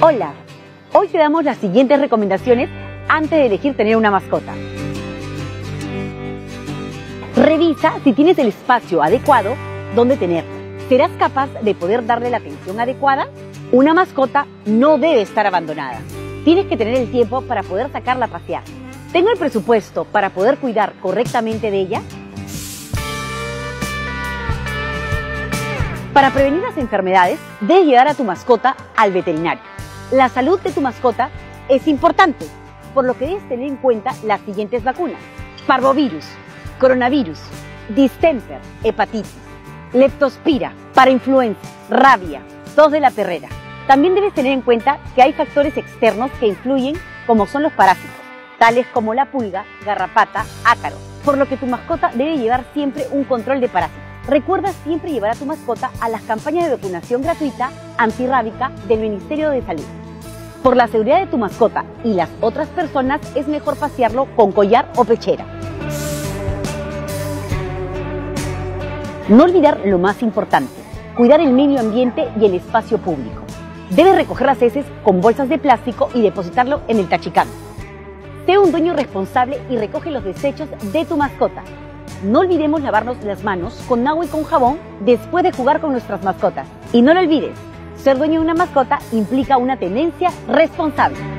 Hola, hoy te damos las siguientes recomendaciones antes de elegir tener una mascota. Revisa si tienes el espacio adecuado donde tenerla. ¿Serás capaz de poder darle la atención adecuada? Una mascota no debe estar abandonada. Tienes que tener el tiempo para poder sacarla a pasear. ¿Tengo el presupuesto para poder cuidar correctamente de ella? Para prevenir las enfermedades, debes llevar a tu mascota al veterinario. La salud de tu mascota es importante, por lo que debes tener en cuenta las siguientes vacunas. Parvovirus, coronavirus, distemper, hepatitis, leptospira, para influenza, rabia, tos de la perrera. También debes tener en cuenta que hay factores externos que influyen como son los parásitos, tales como la pulga, garrapata, ácaro, por lo que tu mascota debe llevar siempre un control de parásitos. Recuerda siempre llevar a tu mascota a las campañas de vacunación gratuita antirrábica del Ministerio de Salud. Por la seguridad de tu mascota y las otras personas es mejor pasearlo con collar o pechera. No olvidar lo más importante, cuidar el medio ambiente y el espacio público. Debes recoger las heces con bolsas de plástico y depositarlo en el tachicán. Sé un dueño responsable y recoge los desechos de tu mascota. No olvidemos lavarnos las manos con agua y con jabón después de jugar con nuestras mascotas. Y no lo olvides, ser dueño de una mascota implica una tenencia responsable.